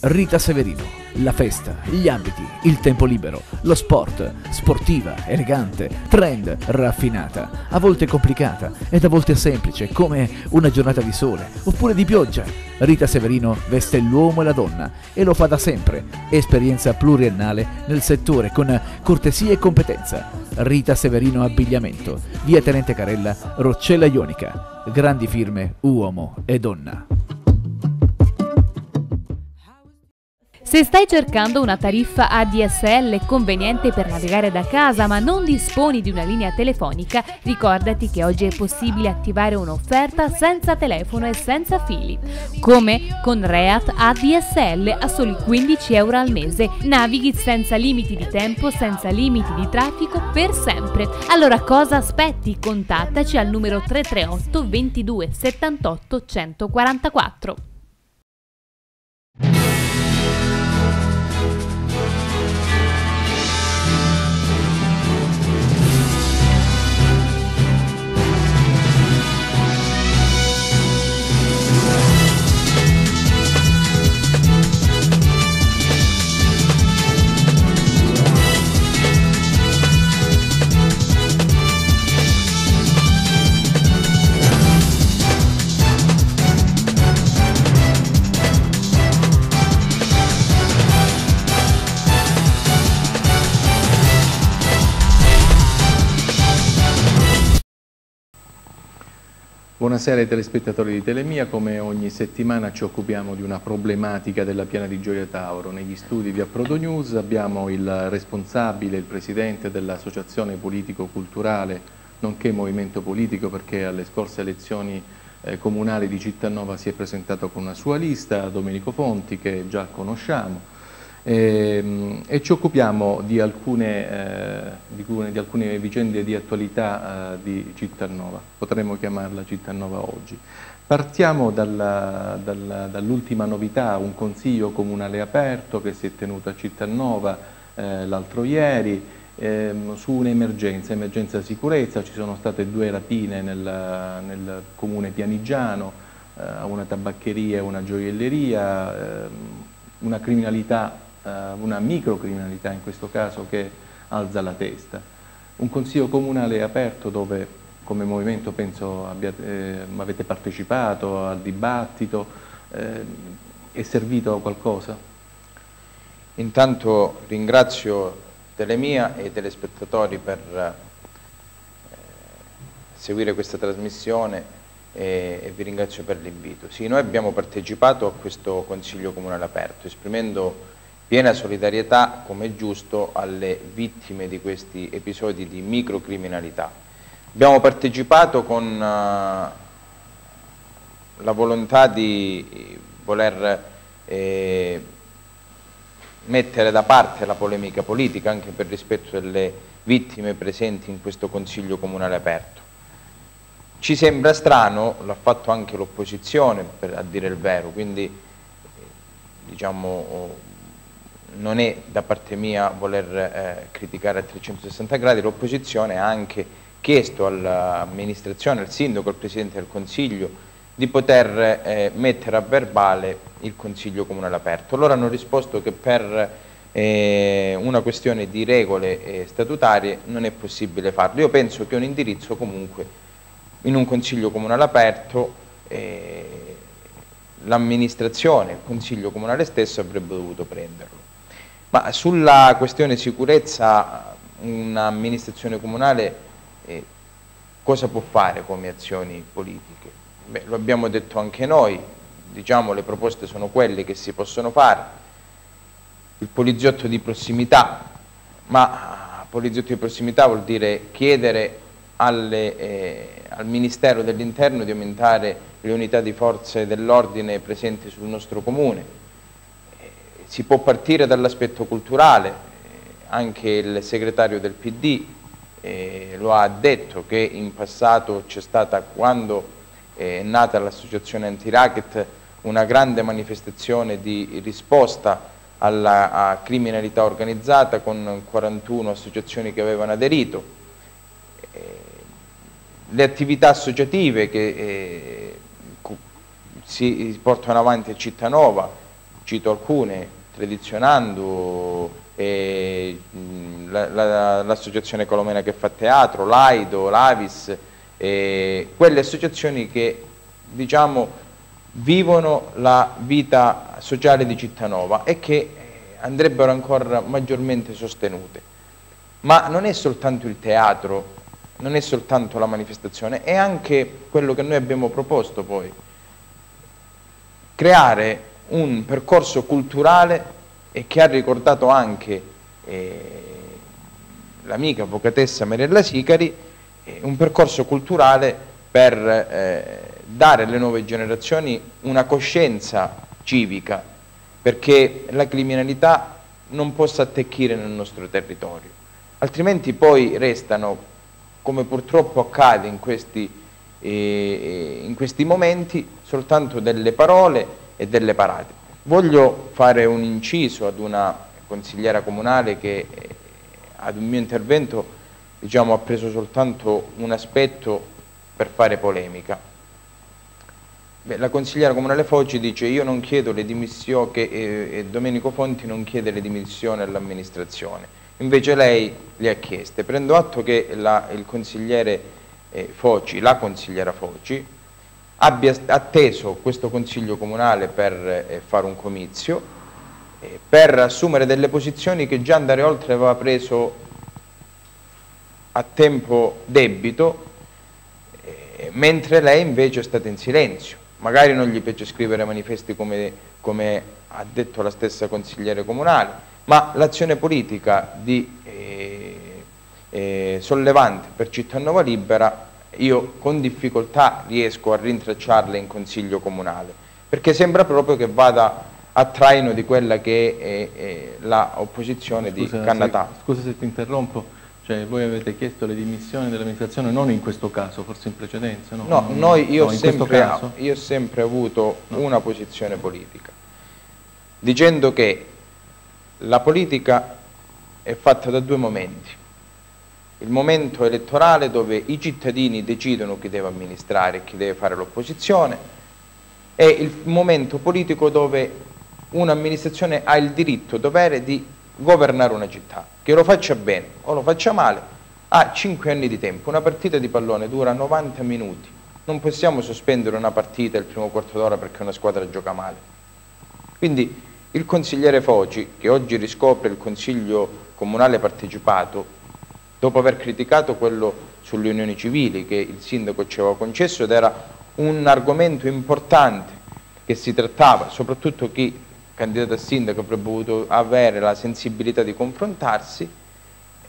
Rita Severino, la festa, gli abiti, il tempo libero, lo sport, sportiva, elegante, trend, raffinata, a volte complicata ed a volte semplice, come una giornata di sole oppure di pioggia. Rita Severino veste l'uomo e la donna e lo fa da sempre, esperienza pluriennale nel settore con cortesia e competenza. Rita Severino Abbigliamento, via Tenente Carella, Roccella Ionica, grandi firme, uomo e donna. Se stai cercando una tariffa ADSL conveniente per navigare da casa ma non disponi di una linea telefonica, ricordati che oggi è possibile attivare un'offerta senza telefono e senza fili. Come con Reat ADSL a soli 15 euro al mese. Navighi senza limiti di tempo, senza limiti di traffico per sempre. Allora cosa aspetti? Contattaci al numero 338 22 78 144. Buonasera ai telespettatori di Telemia, come ogni settimana ci occupiamo di una problematica della piana di Gioia Tauro. Negli studi di Approdo News abbiamo il responsabile, il presidente dell'associazione politico-culturale, nonché movimento politico perché alle scorse elezioni eh, comunali di Cittanova si è presentato con una sua lista, Domenico Fonti, che già conosciamo e, ehm, e ci occupiamo di alcune, eh, di, di alcune, vicende di attualità eh, di Cittanova, potremmo chiamarla Cittanova oggi. Partiamo dall'ultima dall novità, un consiglio comunale aperto che si è tenuto a Cittanova eh, l'altro ieri, ehm, su un'emergenza, emergenza sicurezza, ci sono state due rapine nel, nel comune pianigiano, una tabaccheria e una gioielleria, ehm, una criminalità una microcriminalità in questo caso che alza la testa. Un consiglio comunale aperto dove come movimento penso abbiate, eh, avete partecipato al dibattito, eh, è servito a qualcosa? Intanto ringrazio Telemia e i telespettatori per eh, seguire questa trasmissione e, e vi ringrazio per l'invito. Sì, noi abbiamo partecipato a questo Consiglio Comunale aperto, esprimendo Piena solidarietà, come è giusto, alle vittime di questi episodi di microcriminalità. Abbiamo partecipato con uh, la volontà di voler eh, mettere da parte la polemica politica anche per rispetto delle vittime presenti in questo Consiglio Comunale aperto. Ci sembra strano, l'ha fatto anche l'opposizione a dire il vero, quindi eh, diciamo non è da parte mia voler eh, criticare a 360 gradi, l'opposizione ha anche chiesto all'amministrazione, al sindaco, al Presidente del Consiglio di poter eh, mettere a verbale il Consiglio Comunale aperto. Loro hanno risposto che per eh, una questione di regole eh, statutarie non è possibile farlo. Io penso che un indirizzo comunque in un Consiglio Comunale aperto eh, l'amministrazione, il Consiglio Comunale stesso avrebbe dovuto prenderlo. Ma sulla questione sicurezza un'amministrazione comunale eh, cosa può fare come azioni politiche? Beh, lo abbiamo detto anche noi, diciamo le proposte sono quelle che si possono fare, il poliziotto di prossimità, ma poliziotto di prossimità vuol dire chiedere alle, eh, al Ministero dell'Interno di aumentare le unità di forze dell'ordine presenti sul nostro comune, si può partire dall'aspetto culturale, anche il segretario del PD eh, lo ha detto che in passato c'è stata, quando è nata l'associazione anti-racket, una grande manifestazione di risposta alla criminalità organizzata con 41 associazioni che avevano aderito. Eh, le attività associative che eh, si portano avanti a Cittanova, cito alcune, Tradizionando, l'associazione la, Colomena che fa teatro, l'Aido, l'Avis, quelle associazioni che diciamo, vivono la vita sociale di Cittanova e che andrebbero ancora maggiormente sostenute. Ma non è soltanto il teatro, non è soltanto la manifestazione, è anche quello che noi abbiamo proposto poi, creare un percorso culturale e che ha ricordato anche eh, l'amica avvocatessa Mariella Sicari, eh, un percorso culturale per eh, dare alle nuove generazioni una coscienza civica, perché la criminalità non possa attecchire nel nostro territorio, altrimenti poi restano, come purtroppo accade in questi, eh, in questi momenti, soltanto delle parole e delle parate. Voglio fare un inciso ad una consigliera comunale che eh, ad un mio intervento diciamo, ha preso soltanto un aspetto per fare polemica. Beh, la consigliera comunale Foggi dice io non chiedo le dimissioni, che eh, Domenico Fonti non chiede le dimissioni all'amministrazione, invece lei le ha chieste. Prendo atto che la, il consigliere eh, Foggi, la consigliera Foggi, abbia atteso questo Consiglio Comunale per eh, fare un comizio, eh, per assumere delle posizioni che già andare oltre aveva preso a tempo debito, eh, mentre lei invece è stata in silenzio. Magari non gli piace scrivere manifesti come, come ha detto la stessa consigliere comunale, ma l'azione politica di eh, eh, Sollevante per Città Nuova Libera io con difficoltà riesco a rintracciarle in consiglio comunale, perché sembra proprio che vada a traino di quella che è, è l'opposizione di Cannatà. scusa se ti interrompo, cioè voi avete chiesto le dimissioni dell'amministrazione non in questo caso, forse in precedenza? No, no noi, io, no, ho sempre, io, ho sempre, avuto no. una posizione politica, dicendo che la politica è fatta da due momenti il momento elettorale dove i cittadini decidono chi deve amministrare e chi deve fare l'opposizione. E il momento politico dove un'amministrazione ha il diritto, dovere di governare una città, che lo faccia bene o lo faccia male, ha 5 anni di tempo, una partita di pallone dura 90 minuti, non possiamo sospendere una partita il primo quarto d'ora perché una squadra gioca male. Quindi il consigliere Foci, che oggi riscopre il consiglio comunale partecipato, dopo aver criticato quello sulle unioni civili che il sindaco ci aveva concesso ed era un argomento importante che si trattava, soprattutto chi candidato a sindaco avrebbe dovuto avere la sensibilità di confrontarsi,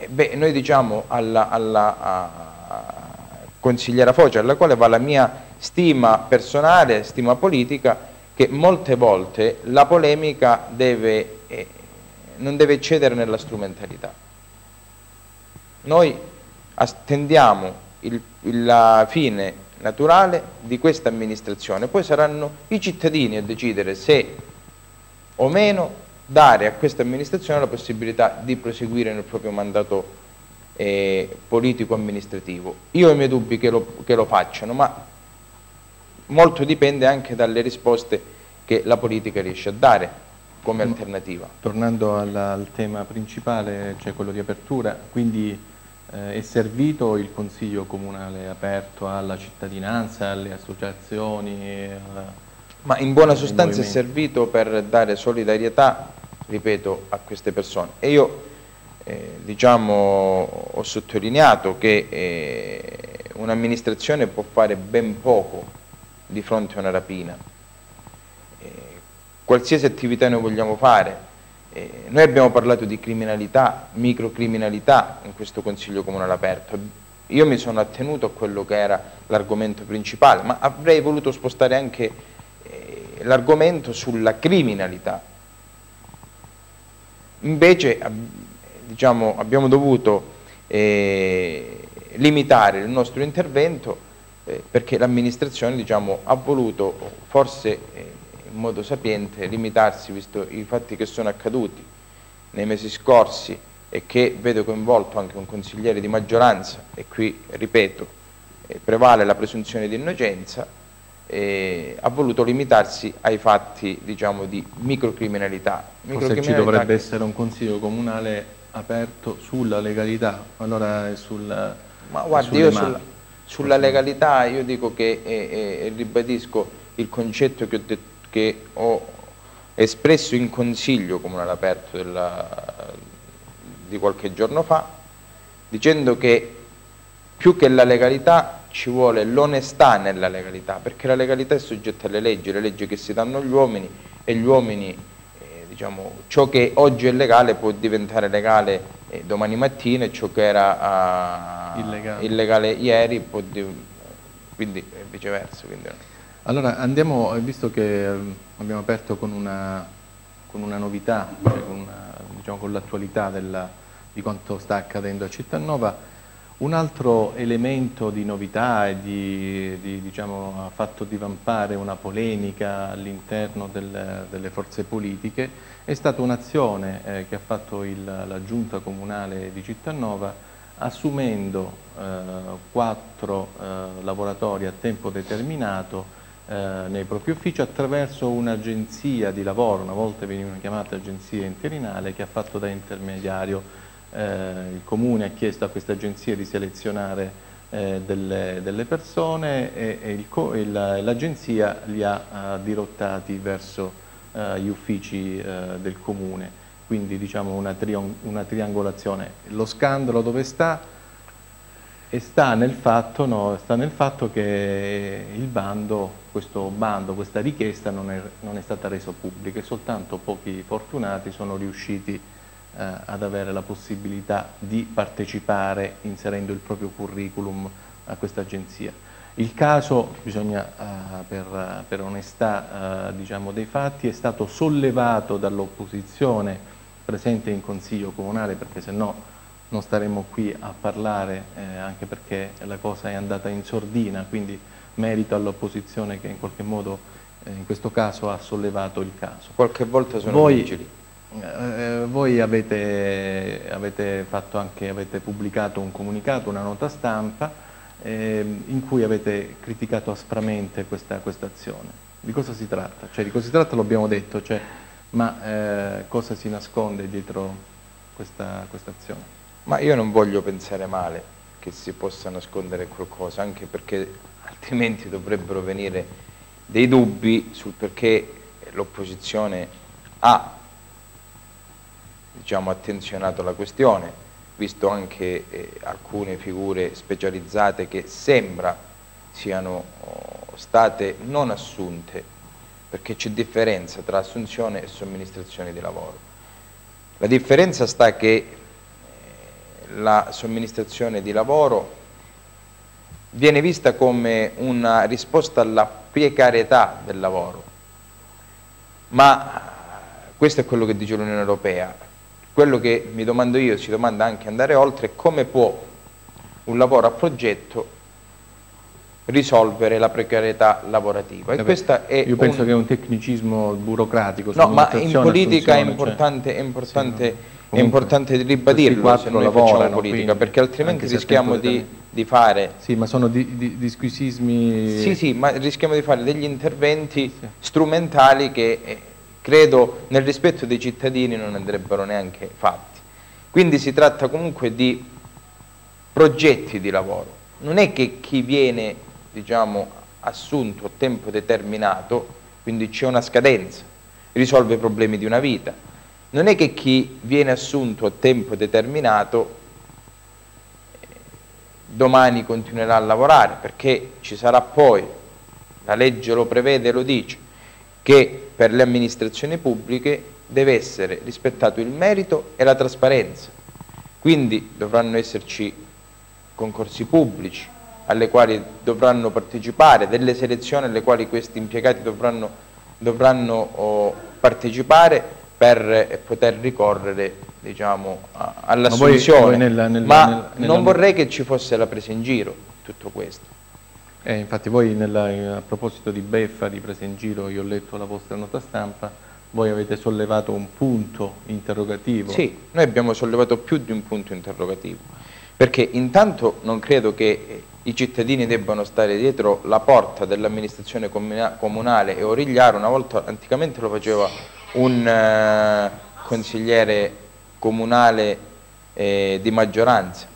beh, noi diciamo alla, alla consigliera Foce, alla quale va la mia stima personale, stima politica, che molte volte la polemica deve, eh, non deve eccedere nella strumentalità. Noi attendiamo il, la fine naturale di questa amministrazione, poi saranno i cittadini a decidere se o meno dare a questa amministrazione la possibilità di proseguire nel proprio mandato eh, politico-amministrativo. Io ho i miei dubbi che lo, che lo facciano, ma molto dipende anche dalle risposte che la politica riesce a dare come mm. alternativa. Tornando al, al tema principale, cioè quello di apertura, quindi eh, è servito il Consiglio Comunale aperto alla cittadinanza, alle associazioni? Eh, Ma in buona sostanza è servito per dare solidarietà, ripeto, a queste persone. E io eh, diciamo, ho sottolineato che eh, un'amministrazione può fare ben poco di fronte a una rapina. Eh, qualsiasi attività noi vogliamo fare, eh, noi abbiamo parlato di criminalità, microcriminalità in questo Consiglio Comunale aperto. Io mi sono attenuto a quello che era l'argomento principale, ma avrei voluto spostare anche eh, l'argomento sulla criminalità. Invece diciamo, abbiamo dovuto eh, limitare il nostro intervento eh, perché l'amministrazione diciamo, ha voluto forse eh, in modo sapiente limitarsi, visto i fatti che sono accaduti nei mesi scorsi e che vedo coinvolto anche un consigliere di maggioranza, e qui ripeto, eh, prevale la presunzione di innocenza, eh, ha voluto limitarsi ai fatti diciamo, di microcriminalità. Forse ci dovrebbe che... essere un consiglio comunale aperto sulla legalità, allora sul... Ma guardi, io sulla, sulla, legalità io dico che, e, e, ribadisco il concetto che ho, detto, che ho, espresso in consiglio comunale aperto della, di qualche giorno fa, dicendo che più che la legalità ci vuole l'onestà nella legalità, perché la legalità è soggetta alle leggi, le leggi che si danno agli uomini e gli uomini, eh, diciamo, ciò che oggi è legale può diventare legale eh, domani mattina e ciò che era uh, illegale. illegale. ieri può quindi viceversa. Quindi... Allora andiamo, visto che ehm, abbiamo aperto con una, con una novità, cioè con, diciamo, con l'attualità di quanto sta accadendo a Cittanova, un altro elemento di novità e di, di, diciamo, ha fatto divampare una polemica all'interno del, delle forze politiche è stata un'azione eh, che ha fatto il, la giunta comunale di Cittanova assumendo eh, quattro eh, lavoratori a tempo determinato eh, nei propri uffici attraverso un'agenzia di lavoro, una volta venivano chiamate agenzia interinale, che ha fatto da intermediario eh, il Comune ha chiesto a questa agenzia di selezionare eh, delle, delle, persone e, e l'agenzia li ha uh, dirottati verso uh, gli uffici uh, del Comune, quindi diciamo una, una, triangolazione. Lo scandalo dove sta? E sta nel, fatto, no, sta nel fatto che il bando, questo bando, questa richiesta non è, non è stata resa pubblica e soltanto pochi fortunati sono riusciti eh, ad avere la possibilità di partecipare inserendo il proprio curriculum a questa agenzia. Il caso, bisogna, eh, per, per, onestà eh, diciamo, dei fatti, è stato sollevato dall'opposizione presente in Consiglio Comunale perché se no non staremmo qui a parlare eh, anche perché la cosa è andata in sordina, quindi merito all'opposizione che in qualche modo eh, in questo caso ha sollevato il caso. Qualche volta sono Voi, vigili. Eh, voi avete, avete, anche, avete, pubblicato un comunicato, una nota stampa, eh, in cui avete criticato aspramente questa quest azione. Di cosa si tratta? Cioè, di cosa si tratta l'abbiamo detto, cioè, ma eh, cosa si nasconde dietro questa quest azione? Ma io non voglio pensare male che si possa nascondere qualcosa, anche perché altrimenti dovrebbero venire dei dubbi sul perché l'opposizione ha diciamo, attenzionato la questione, visto anche eh, alcune figure specializzate che sembra siano oh, state non assunte, perché c'è differenza tra assunzione e somministrazione di lavoro. La differenza sta che la somministrazione di lavoro viene vista come una risposta alla precarietà del lavoro, ma questo è quello che dice l'Unione Europea, quello che mi domando io, si domanda anche andare oltre, è come può un lavoro a progetto risolvere la precarietà lavorativa. E questa è io penso un... che è un tecnicismo burocratico. No, ma in politica è importante, cioè... è importante, sì, no. È importante ribadirlo se noi lavorano, facciamo politica, quindi, perché altrimenti rischiamo di, di, fare... Sì, ma sono di, di, disquisismi... Sì, sì, ma rischiamo di fare degli interventi sì. strumentali che eh, credo nel rispetto dei cittadini non andrebbero neanche fatti. Quindi si tratta comunque di progetti di lavoro. Non è che chi viene diciamo, assunto a tempo determinato, quindi c'è una scadenza, risolve i problemi di una vita. Non è che chi viene assunto a tempo determinato domani continuerà a lavorare, perché ci sarà poi, la legge lo prevede lo dice, che per le amministrazioni pubbliche deve essere rispettato il merito e la trasparenza. Quindi dovranno esserci concorsi pubblici alle quali dovranno partecipare, delle selezioni alle quali questi impiegati dovranno, dovranno oh, partecipare per eh, poter ricorrere diciamo, all'assunzione. Ma, Ma nella, nella... non vorrei che ci fosse la presa in giro tutto questo. Eh, infatti voi nella, a proposito di beffa, di presa in giro, io ho letto la vostra nota stampa, voi avete sollevato un punto interrogativo. Sì, noi abbiamo sollevato più di un punto interrogativo. perché intanto non credo che i cittadini debbano stare dietro la porta dell'amministrazione comunale e origliare, una volta anticamente lo faceva un eh, consigliere comunale eh, di maggioranza,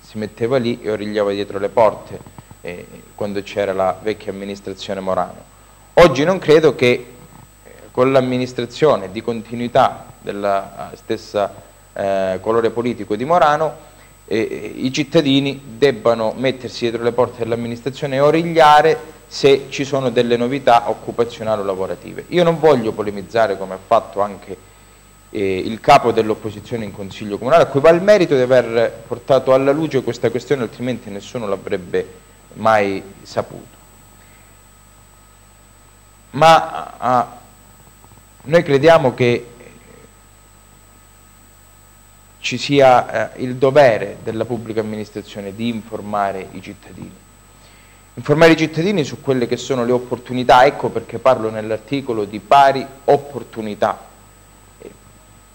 si metteva lì e origliava dietro le porte eh, quando c'era la vecchia amministrazione Morano. Oggi non credo che eh, con l'amministrazione di continuità della stessa eh, colore politico di Morano eh, i cittadini debbano mettersi dietro le porte dell'amministrazione e origliare se ci sono delle novità occupazionali o lavorative. Io non voglio polemizzare come ha fatto anche eh, il capo dell'opposizione in Consiglio Comunale, a cui va il merito di aver portato alla luce questa questione, altrimenti nessuno l'avrebbe mai saputo. Ma ah, noi crediamo che ci sia eh, il dovere della pubblica amministrazione di informare i cittadini. Informare i cittadini su quelle che sono le opportunità, ecco perché parlo nell'articolo di pari opportunità, eh,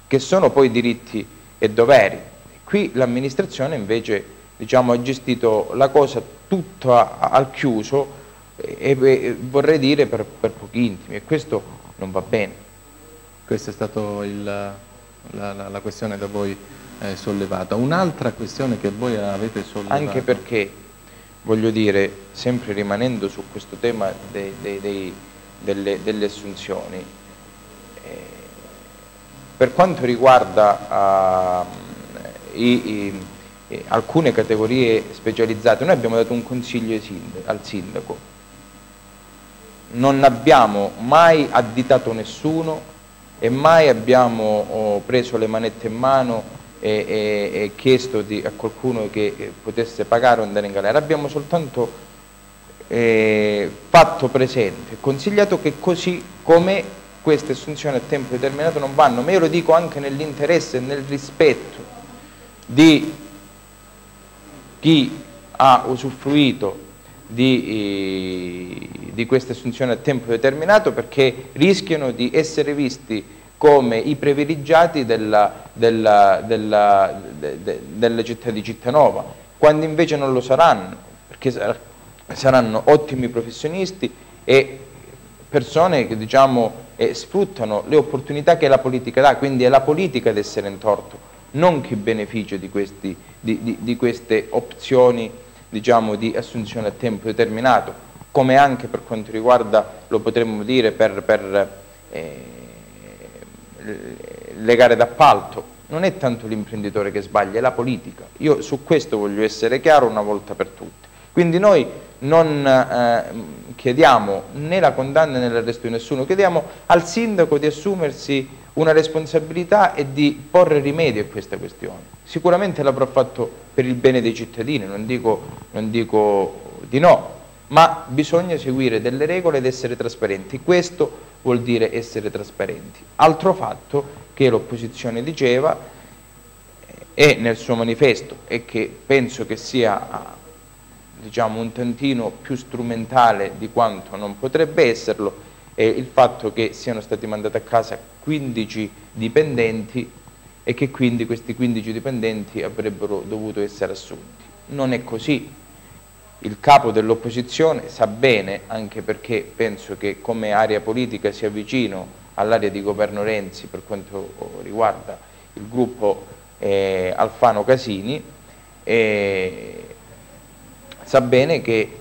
che sono poi diritti e doveri. Qui l'amministrazione invece diciamo, ha gestito la cosa tutta al chiuso e, e vorrei dire per, per, pochi intimi e questo non va bene. Questa è stata la, la, la questione da voi eh, sollevata. Un'altra questione che voi avete sollevato... Anche perché, voglio dire, sempre rimanendo su questo tema dei, dei, dei, delle, delle, assunzioni, eh, per quanto riguarda uh, i, i, i, alcune categorie specializzate, noi abbiamo dato un consiglio al sindaco, non abbiamo mai additato nessuno e mai abbiamo oh, preso le manette in mano e, e, e chiesto di, a qualcuno che eh, potesse pagare o andare in galera, abbiamo soltanto eh, fatto presente, consigliato che così come queste assunzioni a tempo determinato non vanno, ma io lo dico anche nell'interesse e nel rispetto di chi ha usufruito di, eh, di queste assunzioni a tempo determinato perché rischiano di essere visti come i privilegiati della, della, della, de, de, della città di Cittanova, quando invece non lo saranno, perché saranno ottimi professionisti e persone che diciamo, eh, sfruttano le opportunità che la politica dà, quindi è la politica ad essere in torto, non chi beneficia di, questi, di, di, di queste opzioni diciamo, di assunzione a tempo determinato, come anche per quanto riguarda, lo potremmo dire, per, per eh, le gare d'appalto, non è tanto l'imprenditore che sbaglia, è la politica. Io su questo voglio essere chiaro una volta per tutte. Quindi noi non eh, chiediamo né la condanna né l'arresto di nessuno, chiediamo al sindaco di assumersi una responsabilità e di porre rimedio a questa questione. Sicuramente l'avrà fatto per il bene dei cittadini, non dico, non dico di no, ma bisogna seguire delle regole ed essere trasparenti. Questo vuol dire essere trasparenti. Altro fatto che l'opposizione diceva e nel suo manifesto e che penso che sia diciamo, un tantino più strumentale di quanto non potrebbe esserlo è il fatto che siano stati mandati a casa 15 dipendenti e che quindi questi 15 dipendenti avrebbero dovuto essere assunti. Non è così, il capo dell'opposizione sa bene, anche perché penso che come area politica sia vicino all'area di governo Renzi per quanto riguarda il gruppo eh, Alfano Casini, eh, sa bene che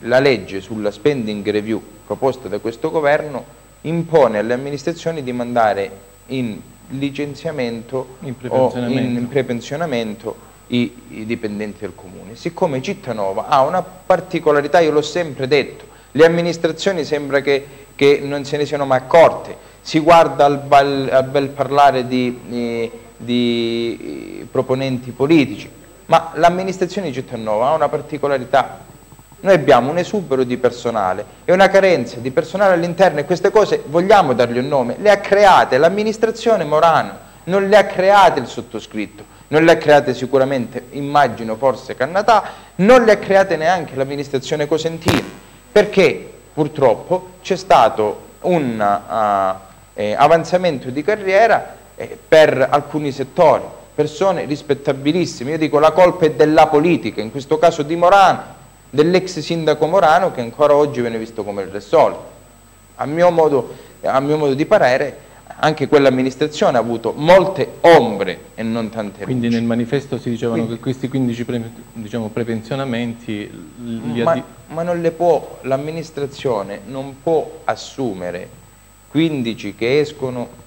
la legge sulla spending review proposta da questo governo impone alle amministrazioni di mandare in licenziamento in prepensionamento, o in prepensionamento i, i dipendenti del comune. Siccome Cittanova ha una particolarità, io l'ho sempre detto, le amministrazioni sembra che, che, non se ne siano mai accorte, si guarda al, bel, al bel parlare di, di, di proponenti politici, ma l'amministrazione di Cittanova ha una particolarità, noi abbiamo un esubero di personale e una carenza di personale all'interno e queste cose vogliamo dargli un nome, le ha create l'amministrazione Morano, non le ha create il sottoscritto non le ha create sicuramente, immagino forse Cannatà, non le ha create neanche l'amministrazione Cosentino, perché purtroppo c'è stato un uh, eh, avanzamento di carriera eh, per alcuni settori, persone rispettabilissime, io dico la colpa è della politica, in questo caso di Morano, dell'ex sindaco Morano che ancora oggi viene visto come il re solito. A mio modo, a mio modo di parere anche quell'amministrazione ha avuto molte ombre e non tante luci. Quindi nel manifesto si dicevano Quindi, che questi 15 pre, diciamo, prepensionamenti... Ma, ma non le può, l'amministrazione non può assumere 15 che escono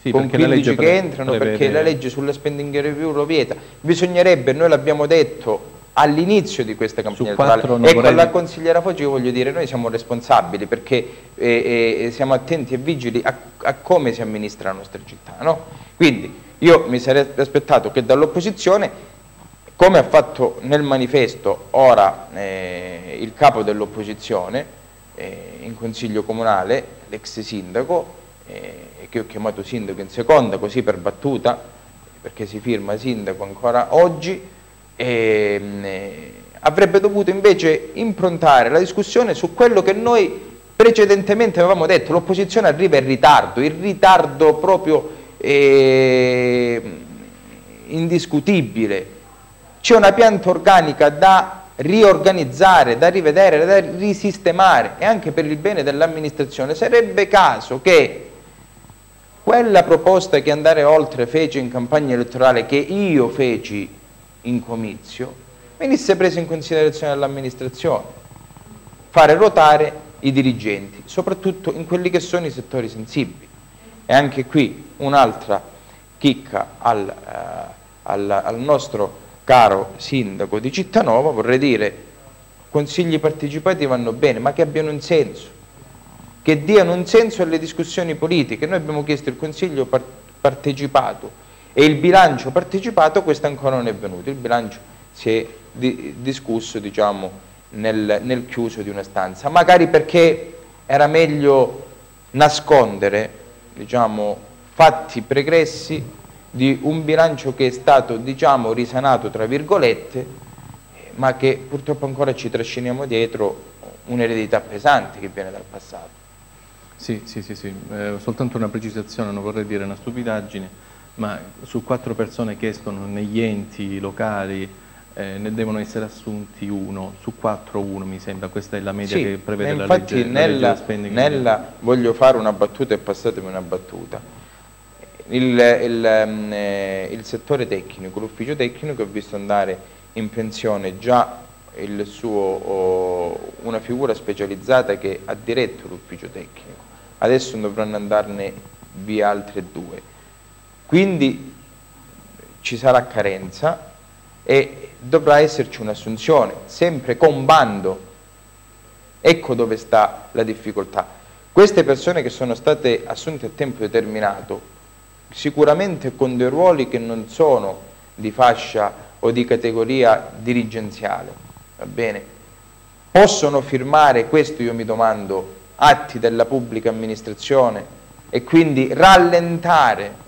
sì, con 15 che entrano prevede... perché la legge sulla spending review lo vieta. Bisognerebbe, noi l'abbiamo detto all'inizio di questa campagna elettorale, ecco alla consigliera Foggi voglio dire, noi siamo responsabili perché eh, eh, siamo attenti e vigili a, a, come si amministra la nostra città. No? Quindi io mi sarei aspettato che dall'opposizione come ha fatto nel manifesto ora eh, il capo dell'opposizione eh, in consiglio comunale, l'ex sindaco, eh, che ho chiamato sindaco in seconda, così per battuta, perché si firma sindaco ancora oggi, e, ehm, eh, avrebbe dovuto invece improntare la discussione su quello che noi precedentemente avevamo detto, l'opposizione arriva in ritardo, il ritardo proprio eh, indiscutibile, c'è una pianta organica da riorganizzare, da rivedere, da risistemare e anche per il bene dell'amministrazione. Sarebbe caso che quella proposta che andare oltre fece in campagna elettorale, che io feci in comizio, venisse presa in considerazione dall'amministrazione, fare ruotare i dirigenti, soprattutto in quelli che sono i settori sensibili. E anche qui un'altra chicca al, eh, al, al nostro caro sindaco di Cittanova, vorrei dire, consigli partecipati vanno bene, ma che abbiano un senso che diano un senso alle discussioni politiche. Noi abbiamo chiesto il Consiglio par partecipato e il bilancio partecipato, questo ancora non è venuto, il bilancio si è di discusso diciamo, nel, nel chiuso di una stanza, magari perché era meglio nascondere diciamo, fatti pregressi di un bilancio che è stato diciamo, risanato tra virgolette ma che purtroppo ancora ci trasciniamo dietro un'eredità pesante che viene dal passato. Sì, sì, sì, sì. Eh, soltanto una precisazione, non vorrei dire una stupidaggine, ma su quattro persone che escono negli enti locali eh, ne devono essere assunti uno, su quattro uno mi sembra, questa è la media sì, che prevede la legge, nella, la legge nella, voglio fare una battuta e passatemi una battuta. Il, il, um, eh, il settore tecnico, l'ufficio tecnico ha visto andare in pensione già suo, una figura specializzata che ha diretto l'ufficio tecnico adesso dovranno andarne via altre due. Quindi ci sarà carenza e dovrà esserci un'assunzione, sempre con bando. Ecco dove sta la difficoltà. Queste persone che sono state assunte a tempo determinato, sicuramente con dei ruoli che non sono di fascia o di categoria dirigenziale, va bene? Possono firmare, questo io mi domando, atti della pubblica amministrazione e quindi rallentare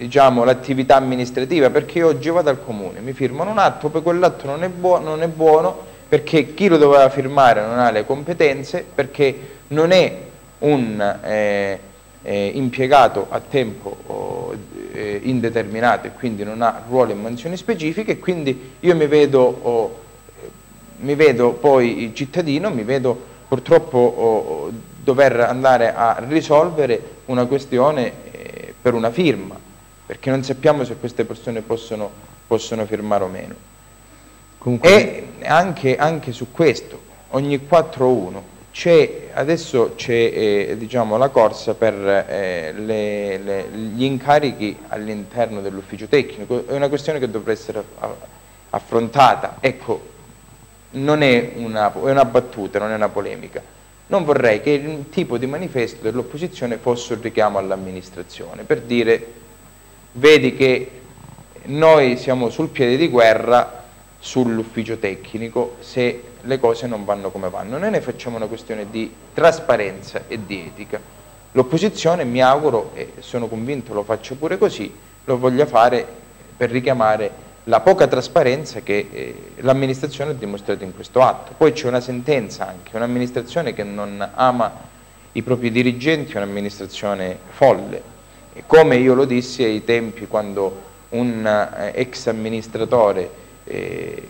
diciamo, l'attività amministrativa perché oggi vado al comune, mi firmano un atto, poi quell'atto non, non, è buono perché chi lo doveva firmare non ha le competenze, perché non è un eh, eh, impiegato a tempo oh, eh, indeterminato e quindi non ha ruoli e mansioni specifiche quindi io mi vedo, oh, mi vedo poi il cittadino, mi vedo purtroppo oh, dover andare a risolvere una questione eh, per una firma, perché non sappiamo se queste persone possono, possono firmare o meno. Comunque... E anche, anche, su questo, ogni 4-1, adesso c'è eh, diciamo, la corsa per eh, le, le, gli incarichi all'interno dell'ufficio tecnico, è una questione che dovrà essere affrontata. Ecco, non è una, è una battuta, non è una polemica. Non vorrei che il tipo di manifesto dell'opposizione fosse un richiamo all'amministrazione, per dire, vedi che noi siamo sul piede di guerra sull'ufficio tecnico se le cose non vanno come vanno. Noi ne facciamo una questione di trasparenza e di etica. L'opposizione, mi auguro, e sono convinto lo faccia pure così, lo voglia fare per richiamare la poca trasparenza che eh, l'amministrazione ha dimostrato in questo atto. Poi c'è una sentenza anche, un'amministrazione che non ama i propri dirigenti, un'amministrazione folle. E come io lo dissi ai tempi quando un eh, ex amministratore eh,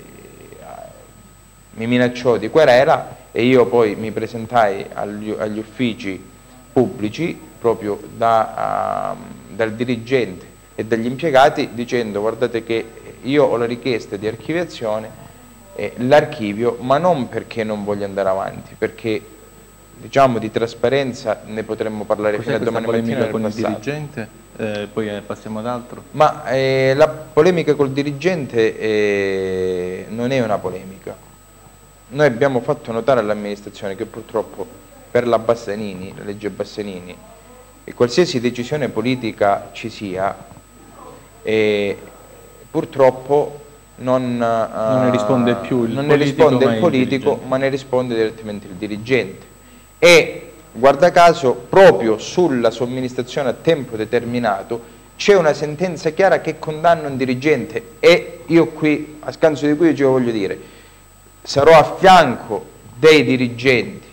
mi minacciò di querela e io poi mi presentai agli, agli uffici pubblici proprio da, uh, dal dirigente e dagli impiegati dicendo guardate che io ho la richiesta di archiviazione eh, l'archivio ma non perché non voglio andare avanti perché diciamo di trasparenza ne potremmo parlare fino a domani mattina con il dirigente? Eh, poi eh, passiamo ad altro. Ma eh, la polemica col dirigente eh, non è una polemica. Noi abbiamo fatto notare all'amministrazione che purtroppo per la Bassanini, la legge Bassanini e qualsiasi decisione politica ci sia purtroppo non, non, ne risponde più il non politico, ne risponde il politico ma ne risponde direttamente il dirigente e guarda caso proprio sulla somministrazione a tempo determinato c'è una sentenza chiara che condanna un dirigente e io qui a scanso di cui ci voglio dire sarò a fianco dei dirigenti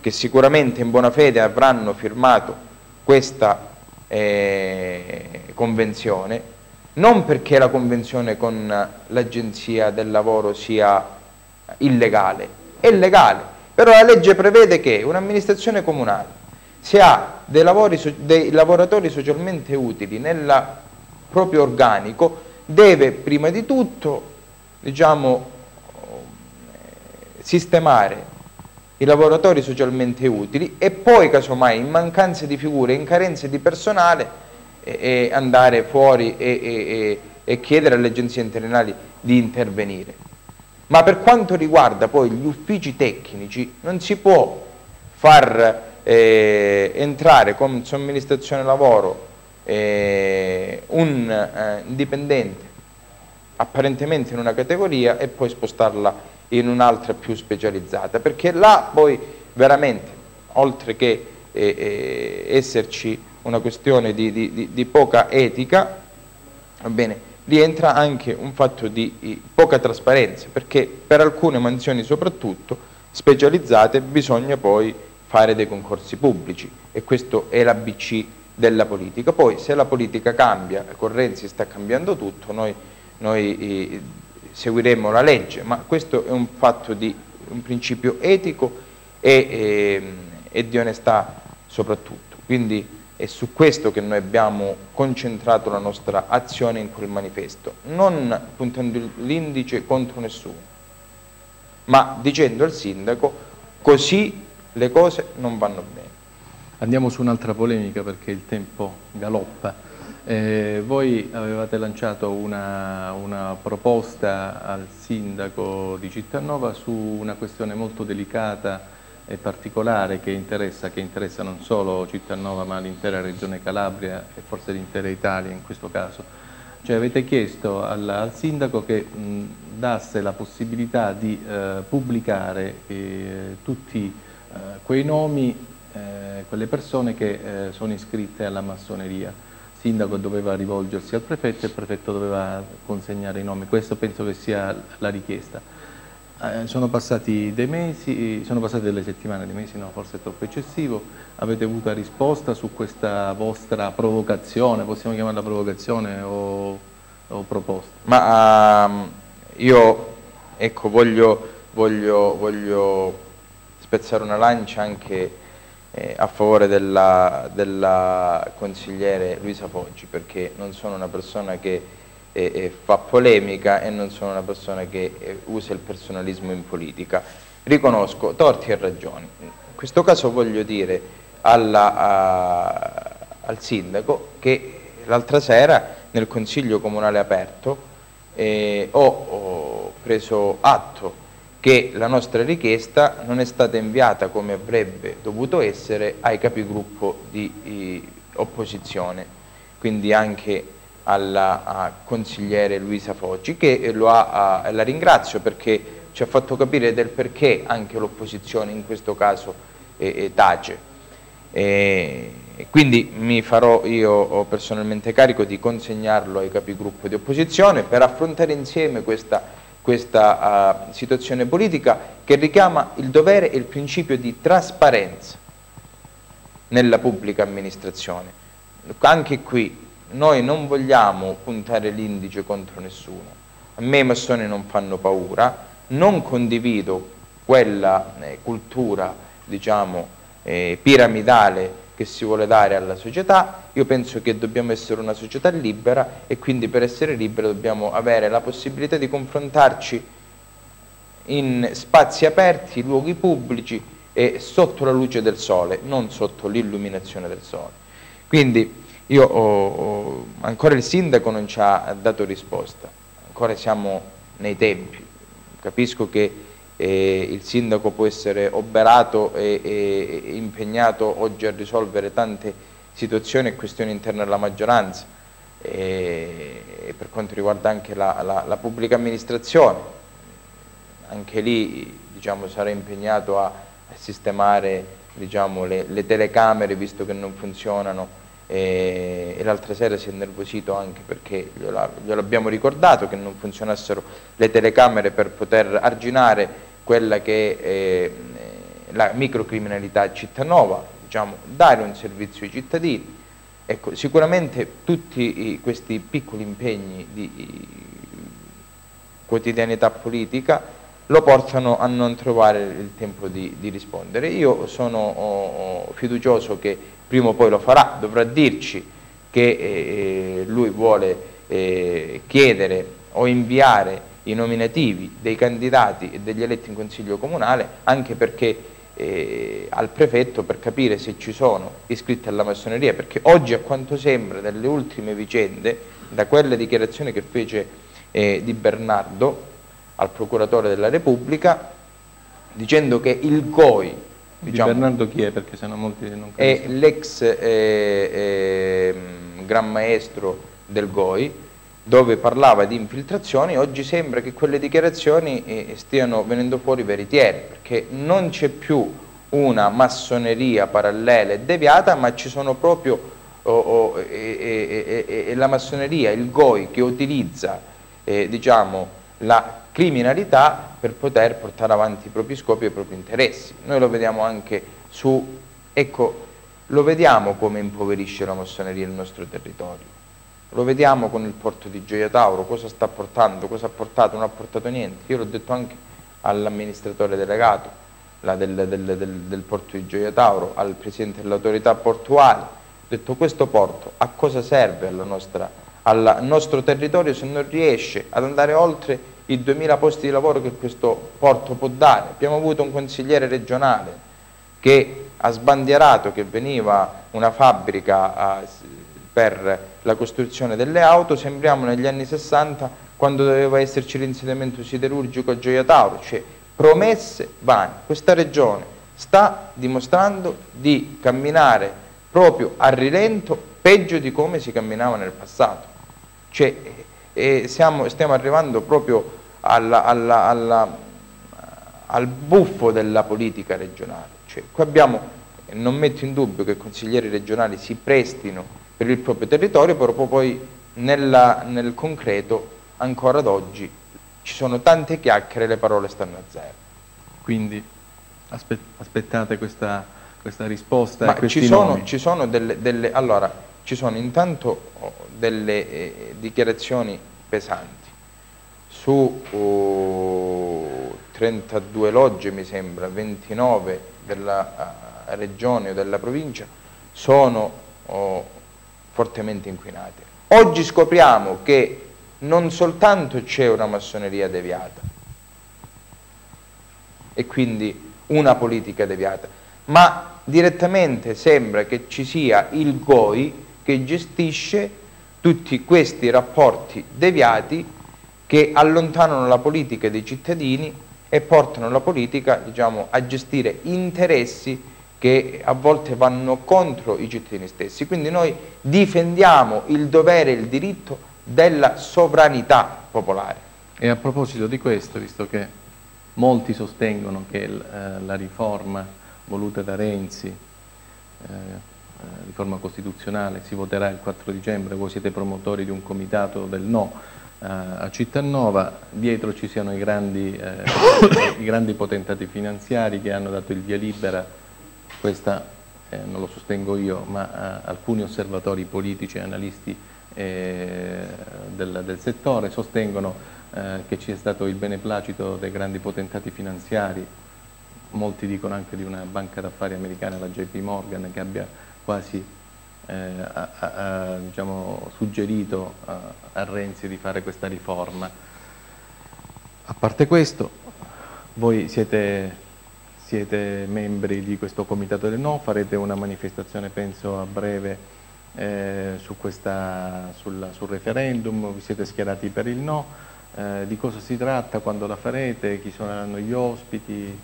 che sicuramente in buona fede avranno firmato questa eh, convenzione non perché la convenzione con l'agenzia del lavoro sia illegale, è legale, però la legge prevede che un'amministrazione comunale, se ha dei, lavori, dei lavoratori socialmente utili nel proprio organico, deve prima di tutto diciamo, sistemare i lavoratori socialmente utili e poi casomai in mancanza di figure, in carenze di personale e, e andare fuori e, e, e chiedere alle agenzie interinali di intervenire ma per quanto riguarda poi gli uffici tecnici non si può far eh, entrare come somministrazione lavoro eh, un eh, dipendente apparentemente in una categoria e poi spostarla in un'altra più specializzata perché là poi veramente oltre che eh, eh, esserci una questione di, di, di poca etica bene, rientra anche un fatto di poca trasparenza, perché per alcune mansioni soprattutto specializzate bisogna poi fare dei concorsi pubblici e questo è l'ABC della politica. Poi se la politica cambia, con Renzi sta cambiando tutto, noi, noi eh, seguiremo la legge, ma questo è un fatto di un principio etico e, e, e di onestà soprattutto. Quindi è su questo che noi abbiamo concentrato la nostra azione in quel manifesto, non puntando l'indice contro nessuno, ma dicendo al sindaco così le cose non vanno bene. Andiamo su un'altra polemica perché il tempo galoppa. Eh, voi avevate lanciato una, una, proposta al sindaco di Cittanova su una questione molto delicata particolare che interessa, che interessa non solo Cittanova ma l'intera regione Calabria e forse l'intera Italia in questo caso. Cioè avete chiesto al, al sindaco che mh, dasse la possibilità di eh, pubblicare eh, tutti eh, quei nomi, eh, quelle persone che eh, sono iscritte alla massoneria. Il sindaco doveva rivolgersi al prefetto e il prefetto doveva consegnare i nomi. Questo penso che sia la richiesta. Eh, sono passati dei mesi, sono passate delle settimane, dei mesi no, forse è troppo eccessivo, avete avuto risposta su questa vostra provocazione, possiamo chiamarla provocazione o, o proposta? Ma um, io ecco, voglio, voglio, voglio, spezzare una lancia anche eh, a favore della, della consigliere Luisa Foggi perché non sono una persona che e, e fa polemica e non sono una persona che eh, usa il personalismo in politica. Riconosco torti e ragioni. In questo caso voglio dire alla, a, al sindaco che l'altra sera nel Consiglio Comunale aperto eh, ho, ho preso atto che la nostra richiesta non è stata inviata come avrebbe dovuto essere ai capigruppo di, di opposizione, quindi anche alla consigliere Luisa Foggi che ha, la ringrazio perché ci ha fatto capire del perché anche l'opposizione in questo caso eh, tace. E, quindi mi farò io personalmente carico di consegnarlo ai capigruppo di opposizione per affrontare insieme questa, questa uh, situazione politica che richiama il dovere e il principio di trasparenza nella pubblica amministrazione. Anche qui noi non vogliamo puntare l'indice contro nessuno. A me i massoni non fanno paura, non condivido quella eh, cultura, diciamo, eh, piramidale che si vuole dare alla società, io penso che dobbiamo essere una società libera e quindi per essere liberi dobbiamo avere la possibilità di confrontarci in spazi aperti, luoghi pubblici e sotto la luce del sole, non sotto l'illuminazione del sole. Quindi io ho, ho, ancora il sindaco non ci ha dato risposta, ancora siamo nei tempi, capisco che eh, il sindaco può essere oberato e, e, impegnato oggi a risolvere tante situazioni e questioni interne alla maggioranza e, e per quanto riguarda anche la, la, la pubblica amministrazione, anche lì diciamo, sarà impegnato a, a sistemare diciamo, le, le telecamere visto che non funzionano e, e l'altra sera si è nervosito anche perché glielo, ricordato che non funzionassero le telecamere per poter arginare quella che è eh, la microcriminalità a Cittanova, diciamo, dare un servizio ai cittadini. Ecco, sicuramente tutti questi piccoli impegni di quotidianità politica lo portano a non trovare il tempo di, di rispondere. Io sono oh, oh fiducioso che prima o poi lo farà, dovrà dirci che eh, eh, lui vuole eh, chiedere o inviare i nominativi dei candidati e degli eletti in consiglio comunale anche perché eh, al prefetto per capire se ci sono iscritti alla massoneria perché oggi a quanto sembra dalle ultime vicende da quelle dichiarazioni che fece eh, di Bernardo al procuratore della Repubblica dicendo che il GOI Diciamo, di Bernardo chi è? Perché sennò molti non È l'ex eh, eh, gran maestro del GOI, dove parlava di infiltrazioni, oggi sembra che quelle dichiarazioni eh, stiano venendo fuori veritiere, perché non c'è più una massoneria parallela e deviata, ma ci sono proprio oh, oh, eh, eh, la massoneria, il GOI che utilizza eh, diciamo, la criminalità per poter portare avanti i propri scopi e i propri interessi. Noi lo vediamo anche su, ecco, lo vediamo come impoverisce la massoneria il nostro territorio. Lo vediamo con il porto di Gioia Tauro, cosa sta portando, cosa ha portato, non ha portato niente. Io l'ho detto anche all'amministratore delegato del, del, del, del, porto di Gioia Tauro, al presidente dell'autorità portuale, ho detto questo porto a cosa serve nostra, al nostro territorio se non riesce ad andare oltre i 2000 posti di lavoro che questo porto può dare. Abbiamo avuto un consigliere regionale che ha sbandierato che veniva una fabbrica per la costruzione delle auto, sembriamo negli anni 60 quando doveva esserci l'insediamento siderurgico a Gioia Tauro, cioè promesse vane. Questa regione sta dimostrando di camminare proprio a rilento peggio di come si camminava nel passato. Cioè, eh, siamo, stiamo arrivando proprio alla, alla, alla, al buffo della politica regionale. Cioè, qui abbiamo, non metto in dubbio che i consiglieri regionali si prestino per il proprio territorio, però poi nella, nel concreto ancora ad oggi ci sono tante chiacchiere e le parole stanno a zero. Quindi aspettate questa, questa risposta Ma ci sono, ci sono, delle, delle, allora, ci sono intanto oh, delle eh, dichiarazioni pesanti su uh, 32 logge mi sembra, 29 della uh, regione o della provincia sono uh, fortemente inquinate. Oggi scopriamo che non soltanto c'è una massoneria deviata e quindi una politica deviata, ma direttamente sembra che ci sia il GOI che gestisce tutti questi rapporti deviati che allontanano la politica dai cittadini e portano la politica diciamo, a gestire interessi che a volte vanno contro i cittadini stessi. Quindi noi difendiamo il dovere e il diritto della sovranità popolare. E a proposito di questo, visto che molti sostengono che eh, la riforma voluta da Renzi, eh, eh, riforma costituzionale, si voterà il 4 dicembre, voi siete promotori di un comitato del no, a Cittanova, dietro ci siano i grandi, eh, i grandi, potentati finanziari che hanno dato il via libera. Questa eh, non lo sostengo io, ma eh, alcuni osservatori politici e analisti eh, del, del, settore sostengono eh, che ci sia stato il beneplacito dei grandi potentati finanziari, molti dicono anche di una banca d'affari americana, la JP Morgan, che abbia quasi eh, a, a, diciamo, suggerito a, a Renzi di fare questa riforma. A parte questo, voi siete, siete, membri di questo comitato del no, farete una manifestazione penso a breve eh, su questa, sul, sul, referendum, vi siete schierati per il no, eh, di cosa si tratta, quando la farete, chi saranno gli ospiti?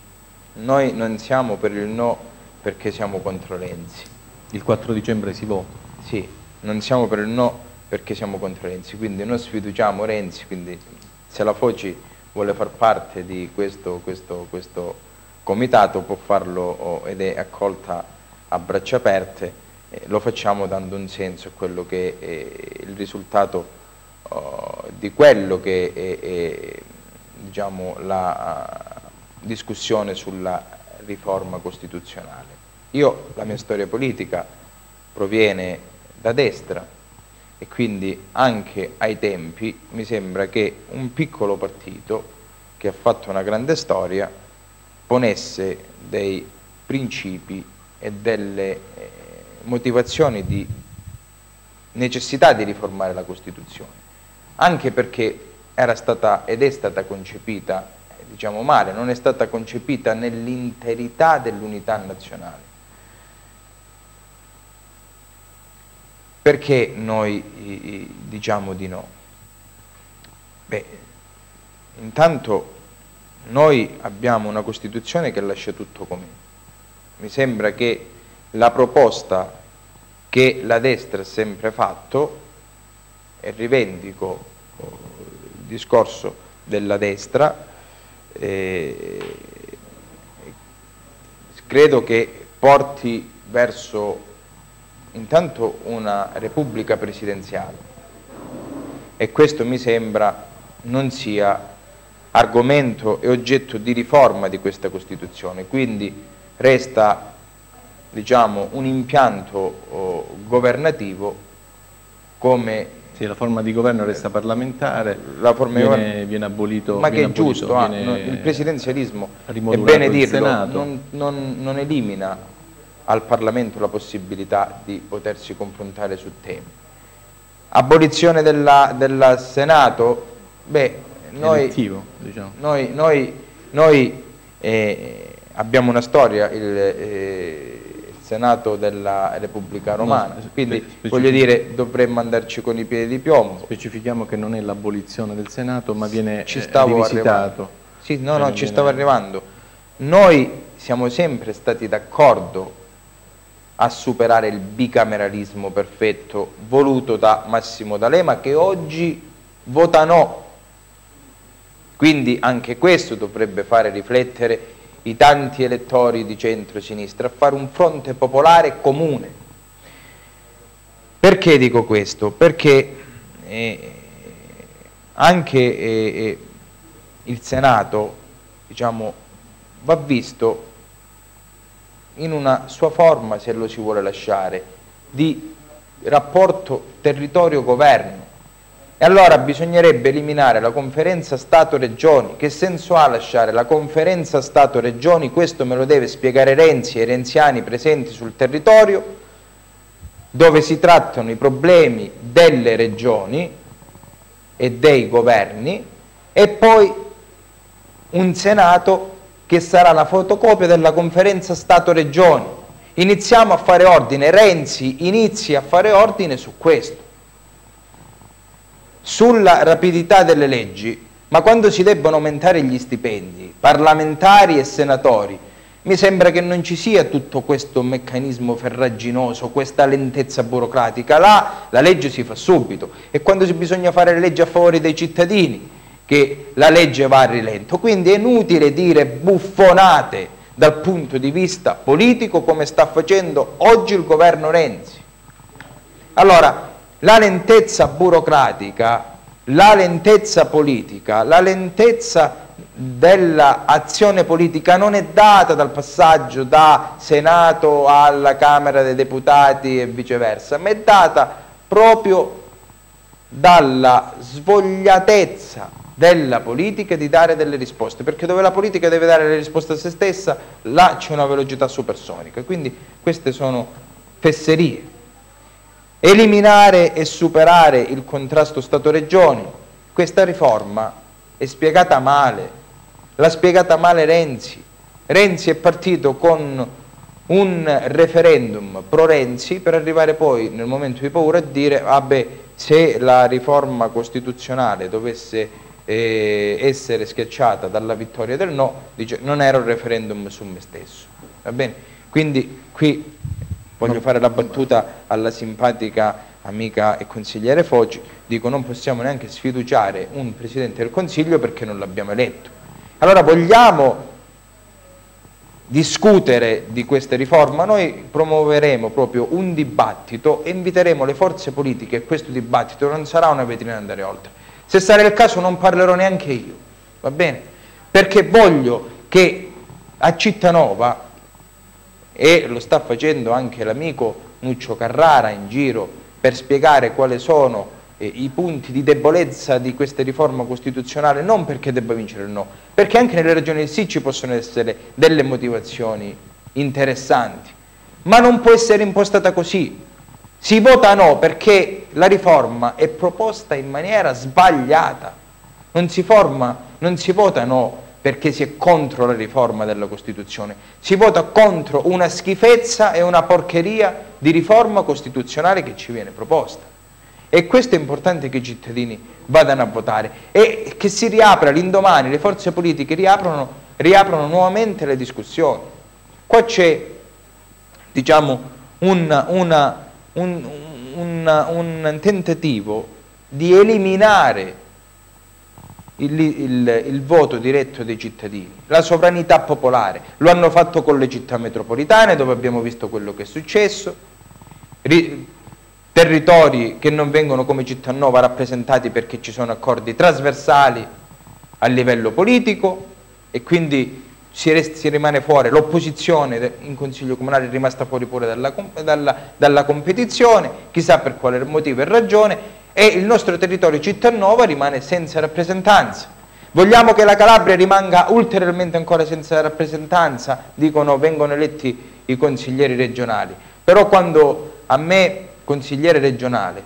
Noi non siamo per il no perché siamo contro Renzi. Il 4 dicembre si vota? Sì, non siamo per il no perché siamo contro Renzi, quindi noi sfiduciamo Renzi, quindi se la Foci vuole far parte di questo, questo, questo comitato può farlo ed è accolta a braccia aperte eh, lo facciamo dando un senso a quello che è il risultato oh, di quello che è, è diciamo, la discussione sulla riforma costituzionale. Io, la mia storia politica proviene da destra e quindi anche ai tempi mi sembra che un piccolo partito che ha fatto una grande storia ponesse dei principi e delle eh, motivazioni di necessità di riformare la Costituzione, anche perché era stata ed è stata concepita, diciamo male, non è stata concepita nell'interità dell'unità nazionale. Perché noi diciamo di no? Beh, intanto noi abbiamo una Costituzione che lascia tutto com'è. Mi sembra che la proposta che la destra ha sempre fatto, e rivendico il discorso della destra, eh, credo che porti verso intanto una repubblica presidenziale e questo mi sembra non sia argomento e oggetto di riforma di questa Costituzione, quindi resta diciamo, un impianto oh, governativo come... Sì, la forma di governo resta parlamentare, la forma viene, governo... viene abolito. Ma viene che è giusto, ah, il presidenzialismo, è bene dirlo, non, non, non elimina al Parlamento la possibilità di potersi confrontare su temi. Abolizione della, del Senato, beh, noi, Elettivo, diciamo. noi, noi, noi eh, abbiamo una storia, il, eh, Senato della Repubblica Romana, no, quindi voglio dire dovremmo andarci con i piedi di piombo. Specifichiamo che non è l'abolizione del Senato ma viene ci stavo rivisitato. Sì, no, no, ci viene... stavo arrivando. Noi siamo sempre stati d'accordo a superare il bicameralismo perfetto voluto da Massimo D'Alema che oggi vota no. Quindi anche questo dovrebbe fare riflettere i tanti elettori di centro-sinistra a fare un fronte popolare comune. Perché dico questo? Perché eh, anche eh, eh, il Senato diciamo, va visto in una sua forma, se lo si vuole lasciare, di rapporto territorio-governo e allora bisognerebbe eliminare la conferenza Stato-Regioni. Che senso ha lasciare la conferenza Stato-Regioni? Questo me lo deve spiegare Renzi e i renziani presenti sul territorio, dove si trattano i problemi delle regioni e dei governi e poi un Senato che sarà la fotocopia della conferenza Stato-Regioni. Iniziamo a fare ordine, Renzi inizi a fare ordine su questo sulla rapidità delle leggi, ma quando si debbono aumentare gli stipendi, parlamentari e senatori, mi sembra che non ci sia tutto questo meccanismo ferraginoso, questa lentezza burocratica. Là la legge si fa subito e quando bisogna fare le leggi a favore dei cittadini, che la legge va a rilento. Quindi è inutile dire buffonate dal punto di vista politico come sta facendo oggi il governo Renzi. Allora, la lentezza burocratica, la lentezza politica, la lentezza dell'azione politica non è data dal passaggio da Senato alla Camera dei Deputati e viceversa, ma è data proprio dalla svogliatezza della politica di dare delle risposte, perché dove la politica deve dare le risposte a se stessa, là c'è una velocità supersonica, quindi queste sono fesserie. Eliminare e superare il contrasto Stato-Regioni, questa riforma è spiegata male, L'ha spiegata male Renzi. Renzi è partito con un referendum pro Renzi per arrivare poi nel momento di paura a dire vabbè se la riforma costituzionale dovesse eh, essere schiacciata dalla vittoria del no, dice non era un referendum su me stesso. Va bene? Quindi qui voglio fare la battuta alla simpatica amica e consigliere Foggi, dico non possiamo neanche sfiduciare un Presidente del Consiglio perché non l'abbiamo eletto allora vogliamo discutere di queste riforme, noi promuoveremo proprio un dibattito e inviteremo le forze politiche e questo dibattito non sarà una vetrina andare oltre. Se sarà il caso non parlerò neanche io, va bene? Perché voglio che a Cittanova, e lo sta facendo anche l'amico Nuccio Carrara in giro per spiegare quali sono eh, i punti di debolezza di questa riforma costituzionale non perché debba vincere il no, perché anche nelle regioni del sì ci possono essere delle motivazioni interessanti, ma non può essere impostata così. Si vota no perché la riforma è proposta in maniera sbagliata, non si, forma, non si vota no perché si è contro la riforma della Costituzione, si vota contro una schifezza e una porcheria di riforma costituzionale che ci viene proposta. E questo è importante che i cittadini vadano a votare e che si riapra l'indomani, le forze politiche riaprono, riaprono nuovamente le discussioni. Qua c'è diciamo, un, una, un, un, un, tentativo di eliminare il, il, il, voto diretto dei cittadini, la sovranità popolare. Lo hanno fatto con le città metropolitane dove abbiamo visto quello che è successo territori che non vengono come Cittanova rappresentati perché ci sono accordi trasversali a livello politico e quindi si, si rimane fuori, l'opposizione in Consiglio Comunale è rimasta fuori pure dalla, dalla, dalla competizione, chissà per quale motivo e ragione, e il nostro territorio Cittanova rimane senza rappresentanza. Vogliamo che la Calabria rimanga ulteriormente ancora senza rappresentanza? Dicono vengono eletti i consiglieri regionali. Però quando a me consigliere regionale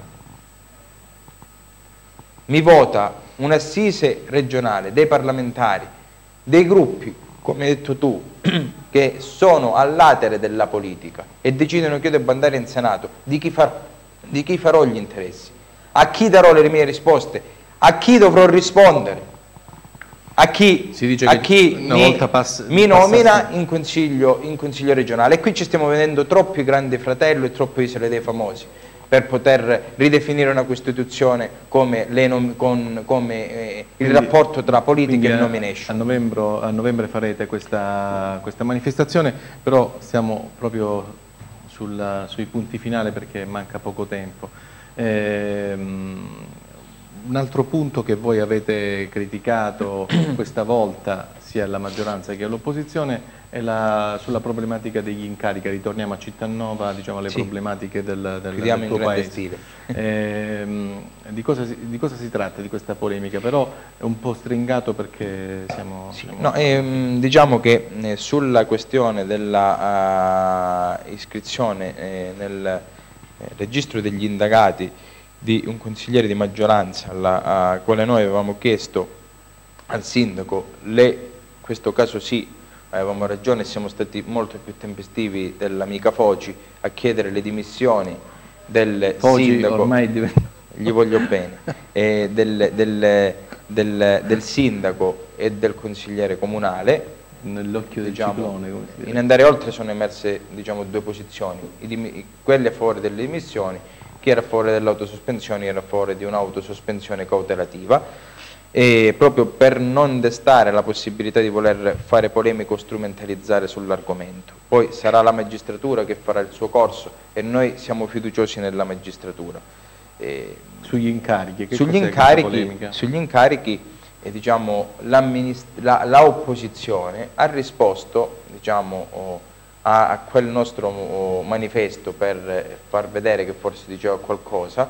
mi vota un'assise regionale dei parlamentari, dei gruppi, come hai detto tu, che sono all'atere della politica e decidono che io devo andare in Senato, di chi, far, di chi farò gli interessi, a chi darò le mie risposte, a chi dovrò rispondere, a chi, a chi mi, pass mi nomina in consiglio, in consiglio, regionale. E qui ci stiamo vedendo troppi grandi fratelli e troppe isole dei famosi per poter ridefinire una Costituzione come, con, come eh, il rapporto tra politica e nomination. A novembre, a novembre farete questa, questa, manifestazione, però stiamo proprio sul, sui punti finali perché manca poco tempo. Ehm, un altro punto che voi avete criticato questa volta sia alla maggioranza che all'opposizione è la, sulla problematica degli incarichi. Ritorniamo a Cittanova, diciamo alle sì. problematiche del, del, del tuo paese. Eh, di, cosa si, di, cosa si, tratta di questa polemica? Però è un po' stringato perché siamo... Sì. siamo... No, ehm, diciamo che eh, sulla questione della uh, iscrizione eh, nel eh, registro degli indagati di un consigliere di maggioranza alla quale noi avevamo chiesto al sindaco, le, questo caso sì, avevamo ragione, siamo stati molto più tempestivi dell'amica Foci a chiedere le dimissioni del Foci sindaco, ormai gli voglio bene, del, del, del, del, sindaco e del consigliere comunale. Nell'occhio del diciamo, ciclone, In andare oltre sono emerse diciamo, due posizioni, I, quelli a favore delle dimissioni chi era a favore dell'autosospensione era a favore di un'autosospensione cautelativa e proprio per non destare la possibilità di voler fare polemico o strumentalizzare sull'argomento. Poi sarà la magistratura che farà il suo corso e noi siamo fiduciosi nella magistratura. E sugli incarichi? Sugli incarichi, sugli incarichi e diciamo, l'opposizione ha risposto diciamo, oh, a, a, quel nostro oh, manifesto per far vedere che forse diceva qualcosa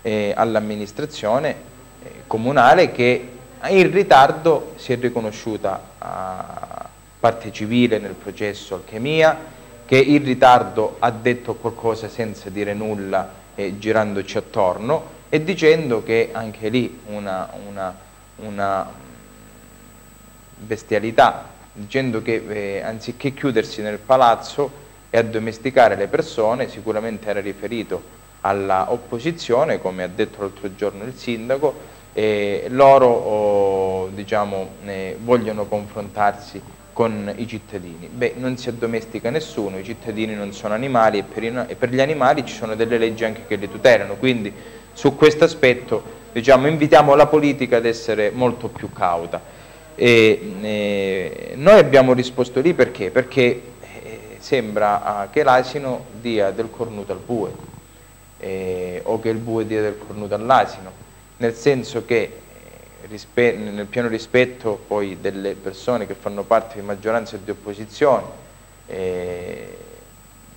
eh, all'amministrazione eh, comunale che in ritardo si è riconosciuta a parte civile nel processo Alchemia, che in ritardo ha detto qualcosa senza dire nulla e girandoci attorno e dicendo che anche lì una, una, una bestialità, dicendo che eh, anziché chiudersi nel palazzo e addomesticare le persone, sicuramente era riferito alla opposizione, come ha detto l'altro giorno il sindaco, e loro oh, diciamo, eh, vogliono confrontarsi con i cittadini. Beh, non si addomestica nessuno, i cittadini non sono animali e per, gli animali ci sono delle leggi anche che li tutelano, quindi su questo aspetto diciamo, invitiamo la politica ad essere molto più cauta. E, e noi abbiamo risposto lì perché? Perché eh, sembra ah, che l'asino dia del cornuto al bue eh, o che il bue dia del cornuto all'asino, nel senso che nel pieno rispetto poi delle persone che fanno parte di maggioranza e di opposizione, eh,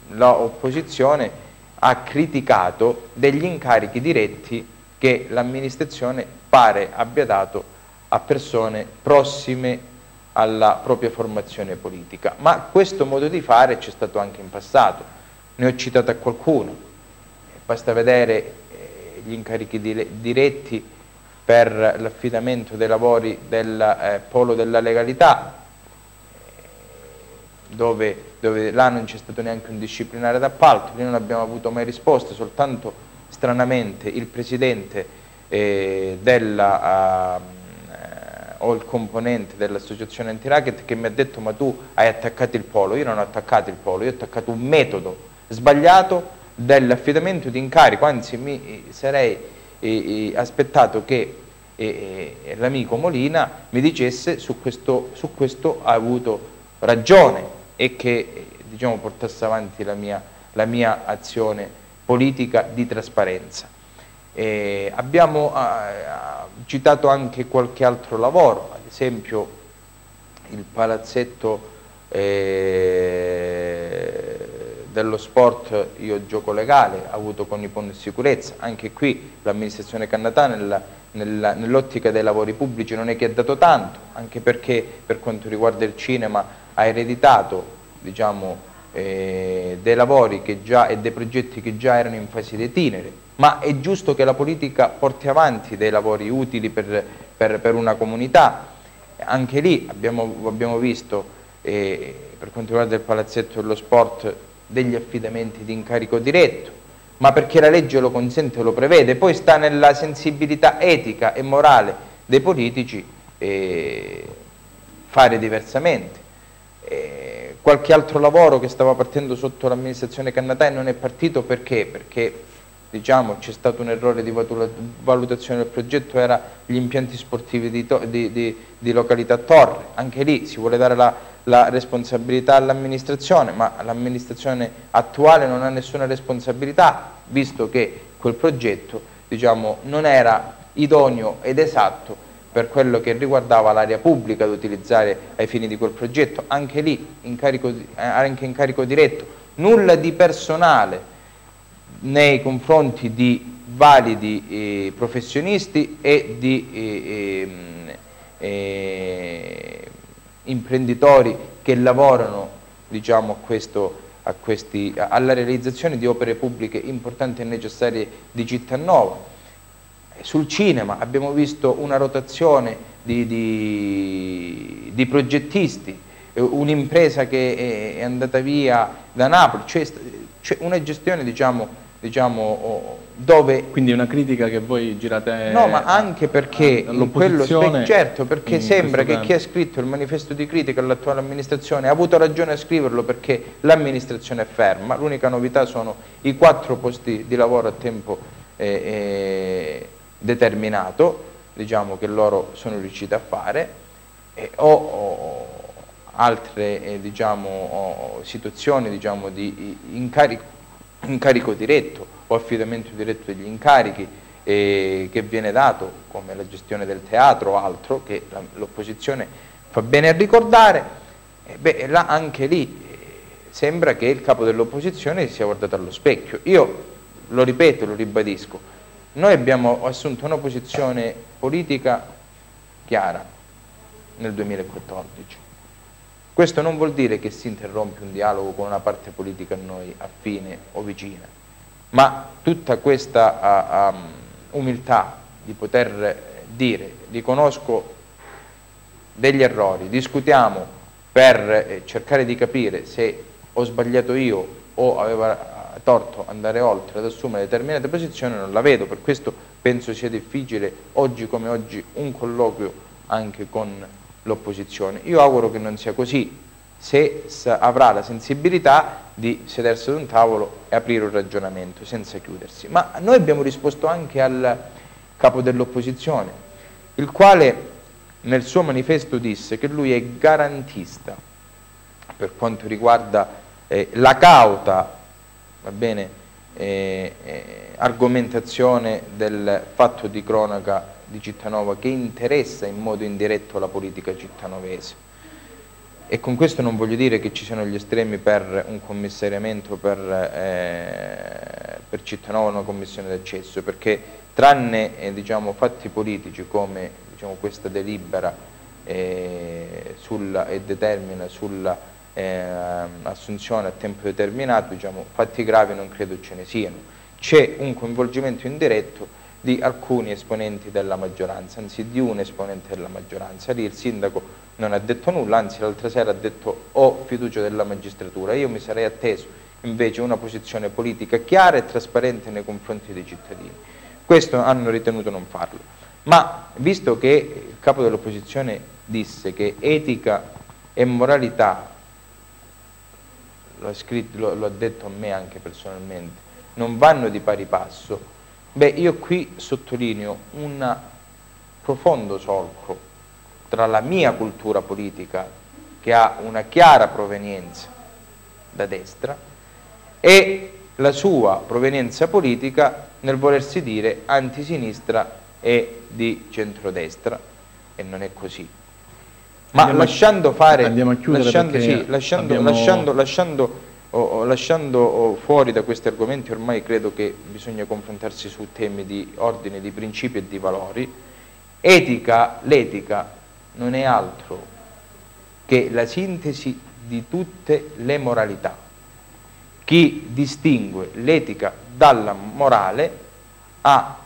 l'opposizione ha criticato degli incarichi diretti che l'amministrazione pare abbia dato a persone prossime alla propria formazione politica. Ma questo modo di fare c'è stato anche in passato, ne ho citato a qualcuno, basta vedere eh, gli incarichi diretti per l'affidamento dei lavori del eh, polo della legalità, dove, dove là non c'è stato neanche un disciplinare d'appalto, lì non abbiamo avuto mai risposte, soltanto stranamente il presidente eh, della, uh, o il componente dell'associazione anti-racket che mi ha detto ma tu hai attaccato il polo, io non ho attaccato il polo, io ho attaccato un metodo sbagliato dell'affidamento di incarico, anzi mi sarei eh, aspettato che e, l'amico Molina mi dicesse su questo, su questo ha avuto ragione e che diciamo, portasse avanti la mia, la mia azione politica di trasparenza. E abbiamo ah, citato anche qualche altro lavoro, ad esempio il palazzetto eh, dello sport io gioco legale, avuto con Nippon Sicurezza, anche qui l'amministrazione Cannatà nell'ottica dei lavori pubblici non è che ha dato tanto, anche perché per quanto riguarda il cinema ha ereditato diciamo, eh, dei lavori già, e dei progetti che già erano in fase di itinere, ma è giusto che la politica porti avanti dei lavori utili per, per, per una comunità, anche lì abbiamo, abbiamo visto eh, per quanto riguarda il palazzetto dello sport degli affidamenti di incarico diretto, ma perché la legge lo consente e lo prevede, poi sta nella sensibilità etica e morale dei politici eh, fare diversamente. Eh, qualche altro lavoro che stava partendo sotto l'amministrazione Cannatai non è partito perché? Perché diciamo, c'è stato un errore di valutazione del progetto, era gli impianti sportivi di, di, di, di località Torre, anche lì si vuole dare la la responsabilità all'amministrazione, ma l'amministrazione attuale non ha nessuna responsabilità, visto che quel progetto diciamo, non era idoneo ed esatto per quello che riguardava l'area pubblica da utilizzare ai fini di quel progetto, anche lì incarico, eh, anche incarico diretto, nulla di personale nei confronti di validi eh, professionisti e di eh, ehm, eh, imprenditori che lavorano diciamo, a questo, a questi, alla realizzazione di opere pubbliche importanti e necessarie di Cittannova. Sul cinema abbiamo visto una rotazione di, di, di progettisti, un'impresa che è andata via da Napoli, cioè, cioè una gestione diciamo, diciamo, dove... Quindi una critica che voi girate... No, ma anche perché, quello, certo, perché sembra che chi ha scritto il manifesto di critica all'attuale amministrazione ha avuto ragione a scriverlo perché l'amministrazione è ferma, l'unica novità sono i quattro posti di lavoro a tempo eh, eh, determinato, diciamo che loro sono riusciti a fare, eh, o, o, altre diciamo, o, situazioni diciamo, di incarico incarico diretto o affidamento diretto degli incarichi eh, che viene dato, come la gestione del teatro o altro, che l'opposizione fa bene a ricordare, eh, beh, là, anche lì eh, sembra che il capo dell'opposizione si sia guardato allo specchio. Io lo ripeto, lo ribadisco, noi abbiamo assunto una posizione politica chiara nel 2014. Questo non vuol dire che si interrompe un dialogo con una parte politica a noi affine o vicina, ma tutta questa uh, um, umiltà di poter dire riconosco degli errori, discutiamo per eh, cercare di capire se ho sbagliato io o aveva torto andare oltre ad assumere determinate posizioni, non la vedo, per questo penso sia difficile oggi come oggi un colloquio anche con l'opposizione. Io auguro che non sia così, se avrà la sensibilità di sedersi ad un tavolo e aprire un ragionamento senza chiudersi. Ma noi abbiamo risposto anche al capo dell'opposizione, il quale nel suo manifesto disse che lui è garantista per quanto riguarda eh, la cauta bene, eh, eh, argomentazione del fatto di cronaca di Cittanova che interessa in modo indiretto la politica cittanovese e con questo non voglio dire che ci siano gli estremi per un commissariamento per, eh, per Cittanova una commissione d'accesso, perché tranne eh, diciamo, fatti politici come diciamo, questa delibera eh, sulla, e determina sulla eh, a tempo determinato, diciamo, fatti gravi non credo ce ne siano. C'è un coinvolgimento indiretto di alcuni esponenti della maggioranza, anzi di un esponente della maggioranza. Lì il sindaco non ha detto nulla, anzi l'altra sera ha detto ho fiducia della magistratura. Io mi sarei atteso invece una posizione politica chiara e trasparente nei confronti dei cittadini. Questo hanno ritenuto non farlo. Ma visto che il capo dell'opposizione disse che etica e moralità, lo, scritto, lo, lo ha detto a me anche personalmente, non vanno di pari passo, Beh, io qui sottolineo un profondo solco tra la mia cultura politica, che ha una chiara provenienza da destra, e la sua provenienza politica nel volersi dire antisinistra e di centrodestra, e non è così. Ma andiamo lasciando fare, lasciando, sì, lasciando, abbiamo... lasciando, lasciando o, lasciando fuori da questi argomenti ormai credo che bisogna confrontarsi su temi di ordine, di principi e di valori, etica, l'etica non è altro che la sintesi di tutte le moralità. Chi distingue l'etica dalla morale ha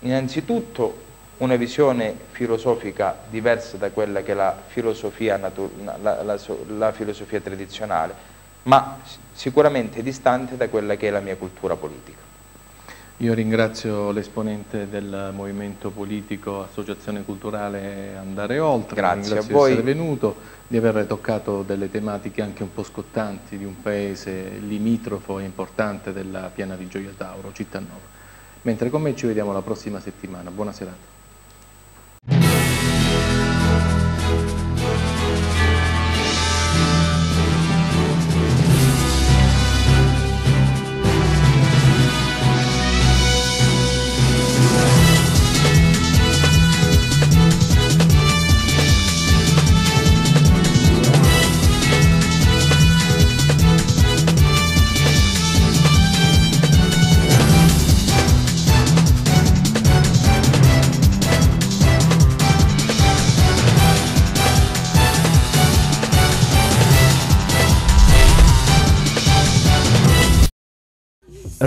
innanzitutto una visione filosofica diversa da quella che è la filosofia, la, la, la filosofia tradizionale, ma sicuramente distante da quella che è la mia cultura politica. Io ringrazio l'esponente del movimento politico Associazione Culturale Andare Oltre, Grazie ringrazio a voi. di essere venuto, di aver toccato delle tematiche anche un po' scottanti di un paese limitrofo e importante della piana di Gioia Tauro, Cittanova. Mentre con me ci vediamo la prossima settimana. Buona serata.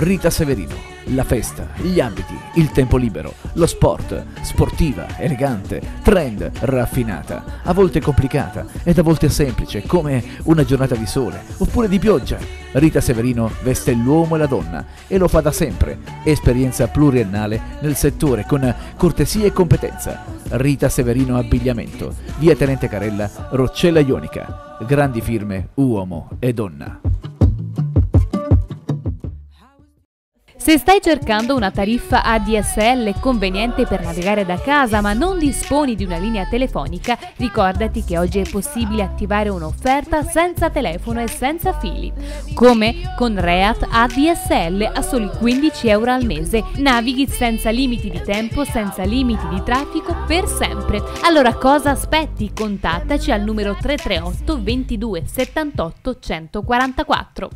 Rita Severino, la festa, gli abiti, il tempo libero, lo sport, sportiva, elegante, trend, raffinata, a volte complicata ed a volte semplice, come una giornata di sole oppure di pioggia. Rita Severino veste l'uomo e la donna e lo fa da sempre, esperienza pluriennale nel settore con cortesia e competenza. Rita Severino Abbigliamento, via Tenente Carella, Roccella Ionica, grandi firme uomo e donna. Se stai cercando una tariffa ADSL conveniente per navigare da casa ma non disponi di una linea telefonica, ricordati che oggi è possibile attivare un'offerta senza telefono e senza fili. Come? Con Reat ADSL a soli 15 euro al mese. Navighi senza limiti di tempo, senza limiti di traffico per sempre. Allora cosa aspetti? Contattaci al numero 338 22 78 144.